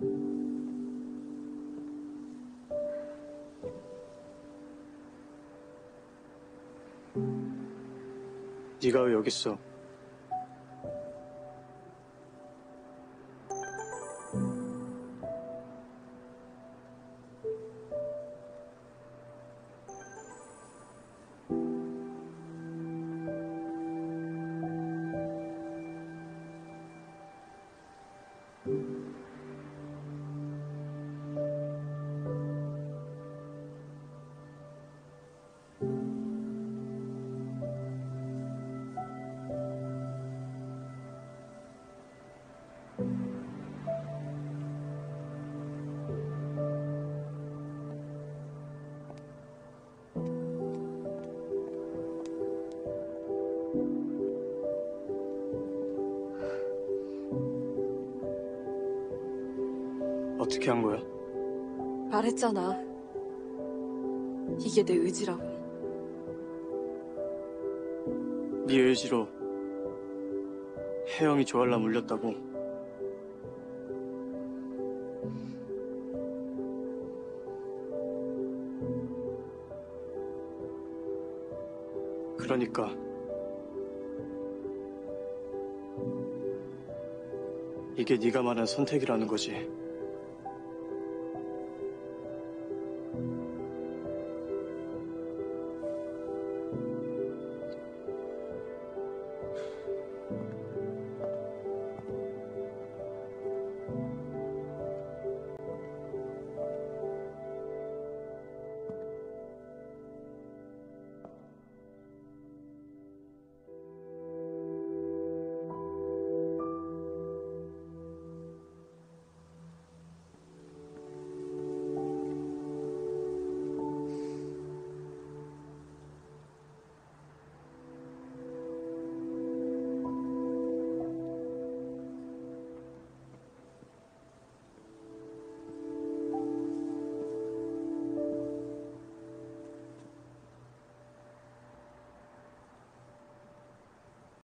네가 왜 여기 있어? 어떻게 한 거야? 말했잖아. 이게 내 의지라고. 네 의지로 혜영이 조알라 물렸다고. 그러니까 이게 네가 말한 선택이라는 거지.